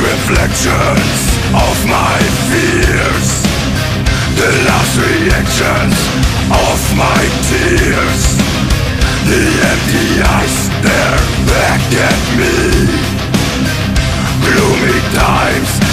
reflections of my fears. The last reactions of my tears. The empty eyes stare back at me. Gloomy times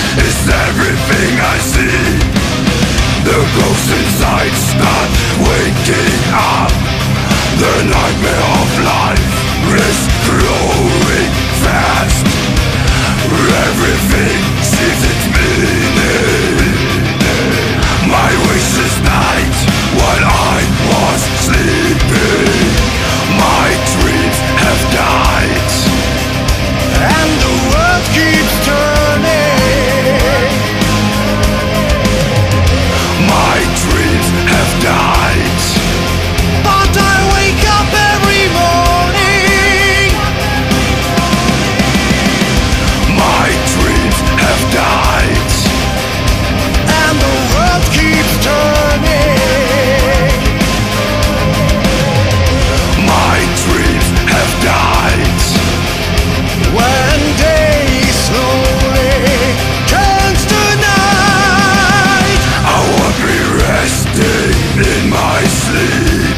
sleep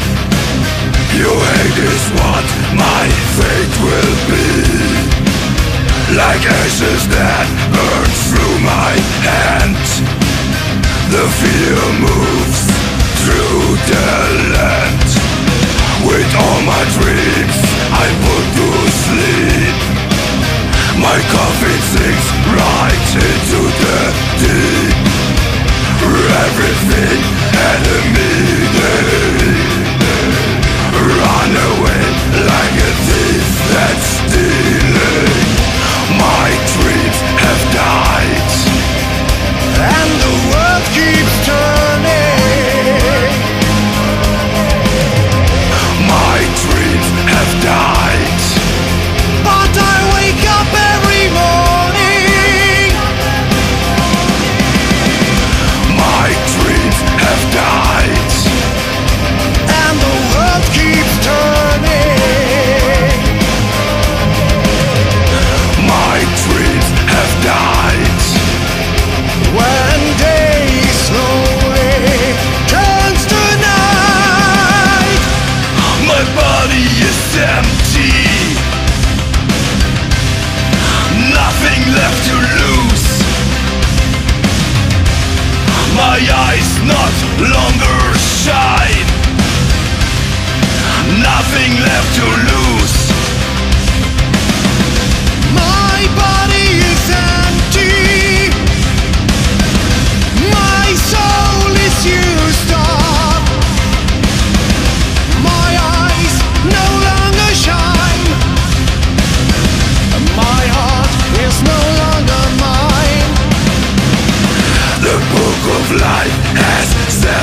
Your hate is what my fate will be. Like ashes that burn through my hand The fear moves through the land. With all my dreams I put to sleep. My coffin sinks right into longer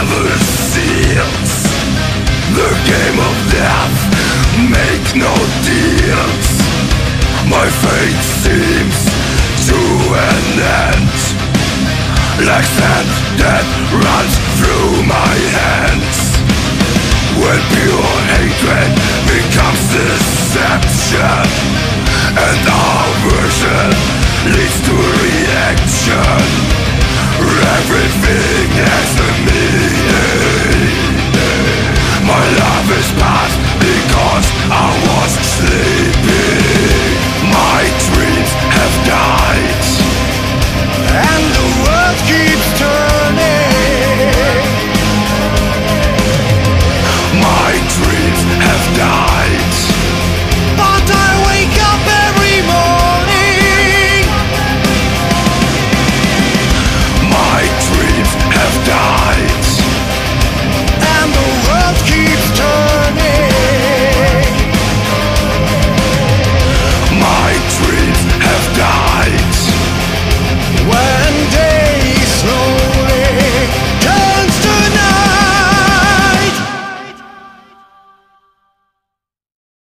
seven seals The game of death. Make no deals. My fate seems to an end. Like sand that runs through my hands. When pure hatred becomes deception And our aversion leads to reaction